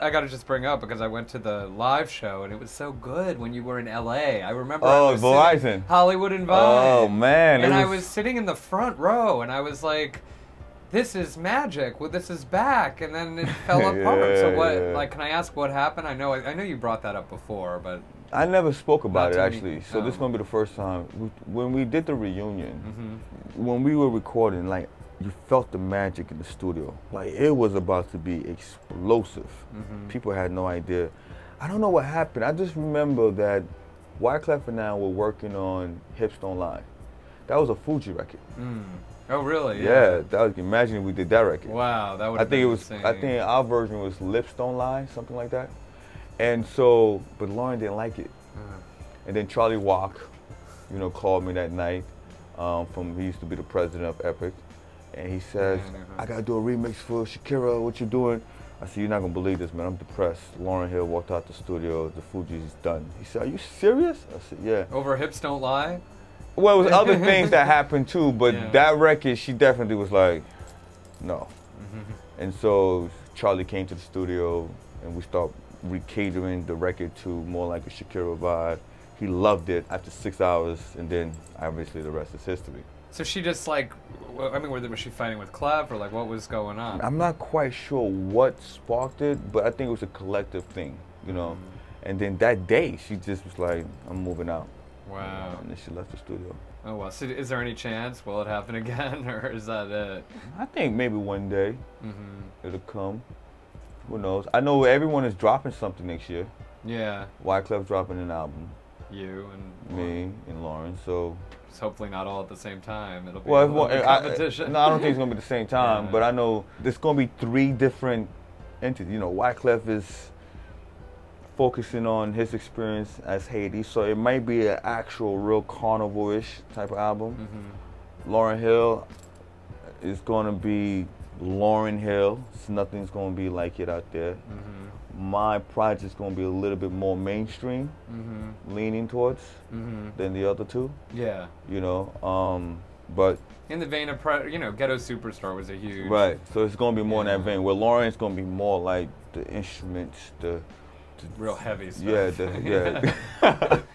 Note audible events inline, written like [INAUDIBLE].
I got to just bring up because I went to the live show and it was so good when you were in LA. I remember. Oh, I was Verizon. sitting- Hollywood and Vine. Oh, man, And I was- was sitting in the front row and I was like, "This is magic. Well, this is back." And then it [LAUGHS] fell apart. So what? yeah. Like, can I ask what happened? I know. I know you brought that up before, but I never spoke about it to me. actually, so this is Oh. gonna be the first time. When we did the reunion, Mm-hmm. when we were recording, like you felt the magic in the studio. Like it was about to be explosive. Mhm. People had no idea. I don't know what happened. I just remember that Wyclef and I were working on Hips Don't Lie. That was a Fugees record. Mm. Oh, really? Yeah, that was, imagine if we did that record. Wow, that would. I think it was. I think our version was Lips Don't Lie, something like that. And so, but Lauryn didn't like it. Uh-huh. And then Charlie Walk, you know, called me that night. Um, from he used to be the president of Epic, and he says, I know him. "I gotta do a remix for Shakira. What you doing?" I said, "You're not gonna believe this, man. I'm depressed." Lauryn Hill walked out the studio. The Fugees done. He said, "Are you serious?" I said, "Yeah." Over hips don't lie. Well, it was other [LAUGHS] things that happened too, but Yeah. that record, she definitely was like, "No." Mm-hmm. And so Charlie came to the studio, and we start recatering the record to more like a Shakira vibe. He loved it after six hours, and then obviously the rest is history. So she just like, I mean, was she fighting with Clef or like what was going on? I'm not quite sure what sparked it, but I think it was a collective thing, you know. And then that day, she just was like, "I'm moving out," Wow. and then she left the studio. Oh well. So is there any chance? Will it happen again, [LAUGHS] or is that it? I think maybe one day Mm-hmm. it'll come. Who knows? I know everyone is dropping something next year. Yeah. Wyclef dropping an album, You and me and Lauryn. So Just hopefully not all at the same time. It'll be Well, a little one, bit I, no, I don't think it's gonna be the same [LAUGHS] time. Yeah. But I know there's gonna be three different entities. You know, Wyclef is focusing on his experience as Haiti, so it might be an actual, real carnival-ish type of album. Mhm. Lauryn Hill is gonna be Lauryn Hill. So nothing's gonna be like it out there. Mhm. My project's gonna be a little bit more mainstream, Mhm. leaning towards Mhm. than the other two. Yeah. You know, um, but In the vein of, pre- you know, Ghetto Superstar was a huge. Right. So it's gonna be more in that vein. Where Lauryn's gonna be more like the instruments, the, Real heavy stuff. yeah, the, [LAUGHS] yeah. [LAUGHS]